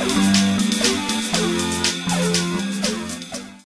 you